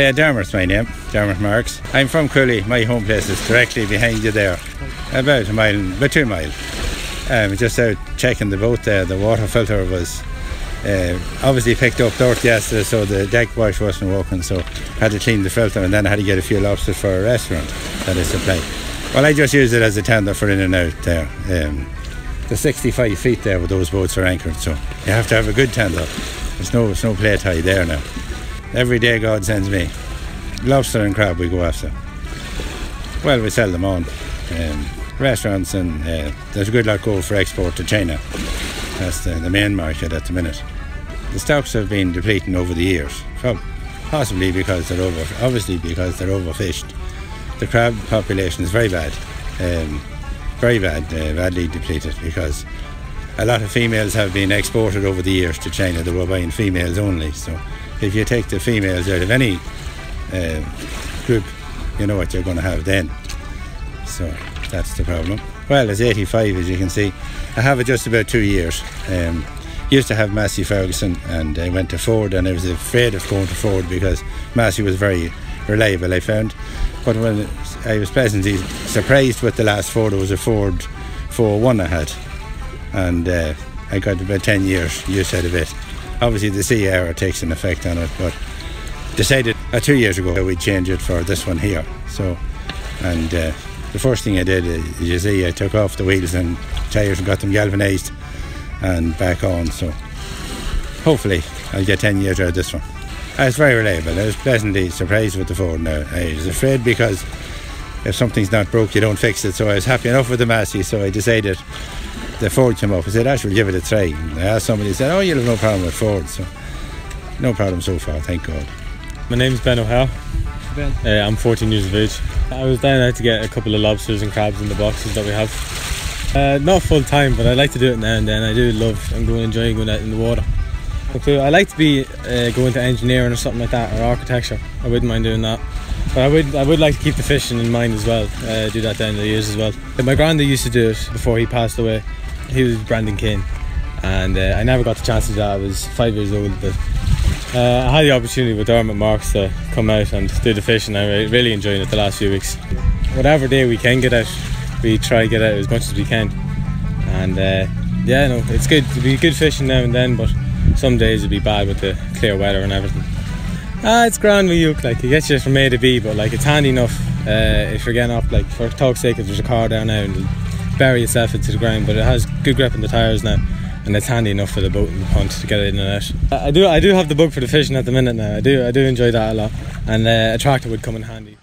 Yeah, Dermot's my name, Dermot Marks. I'm from Cooley. My home place is directly behind you there, about a mile, about two mile. Um, just out checking the boat there. The water filter was uh, obviously picked up dirt yesterday, so the deck wash wasn't working. So had to clean the filter, and then I had to get a few lobsters for a restaurant that I supply. Well, I just use it as a tender for in and out there. Um, the 65 feet there where those boats are anchored, so you have to have a good tender. There's no, there's no play tie there now. Every day God sends me lobster and crab we go after. Well, we sell them on. Um, restaurants and uh, there's a good lot go for export to China. That's the, the main market at the minute. The stocks have been depleting over the years, possibly because they're over, obviously because they're overfished. The crab population is very bad, um, very bad, uh, badly depleted because a lot of females have been exported over the years to China. They were buying females only. So if you take the females out of any uh, group, you know what you're going to have then. So that's the problem. Well, it's 85 as you can see. I have it just about two years. Um, used to have Massey Ferguson and I went to Ford and I was afraid of going to Ford because Massey was very reliable I found. But when I was pleasantly surprised with the last Ford, it was a Ford 401 I had. And uh, I got about 10 years use out of it. Obviously the sea error takes an effect on it, but decided uh, two years ago that we'd change it for this one here. So, and uh, the first thing I did, uh, you see, I took off the wheels and tyres and got them galvanised and back on. So hopefully I'll get 10 years out of this one. Uh, it's very reliable. I was pleasantly surprised with the Ford now. I was afraid because if something's not broke, you don't fix it. So I was happy enough with the Massey, so I decided the Ford came up. I said, I should give it a try. And I asked somebody, said, Oh, you'll have no problem with Ford. So no problem so far, thank God. My name's Ben O'Hare. Ben. Uh, I'm 14 years of age. I was down there to get a couple of lobsters and crabs in the boxes that we have. Uh, not full time, but I like to do it now and then. I do love and go enjoying going out in the water. I like to be uh, going to engineering or something like that, or architecture. I wouldn't mind doing that. But I would, I would like to keep the fishing in mind as well. Uh, do that down the years as well. My granddad used to do it before he passed away. He was Brandon Kane, and uh, I never got the chance to do that. I was five years old, but uh, I had the opportunity with Dermot Marks to come out and do the fishing. I'm really enjoying it the last few weeks. Whatever day we can get out, we try to get out as much as we can. And uh, yeah, no, it's good to be good fishing now and then, but some days it'll be bad with the clear weather and everything. Ah, it's grand with you, like it gets you from A to B, but like it's handy enough uh, if you're getting up, like for talk's sake, if there's a car down now bury yourself into the ground, but it has good grip on the tyres now and it's handy enough for the boat and the punt to get it in and out. I do I do have the bug for the fishing at the minute now. I do I do enjoy that a lot, and uh, a tractor would come in handy.